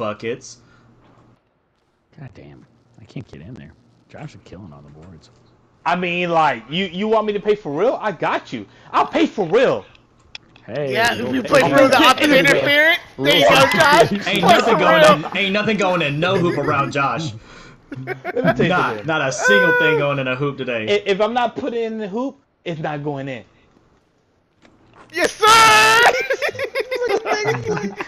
buckets. God damn. I can't get in there. Josh is killing on the boards. I mean, like, you you want me to pay for real? I got you. I'll pay for real. Hey. Yeah, if you play through the opposite interference, there you go, Josh. Ain't nothing going in. Ain't nothing going in. No hoop around Josh. Not not a single thing going in a hoop today. If, If I'm not putting in the hoop, it's not going in. Yes, sir.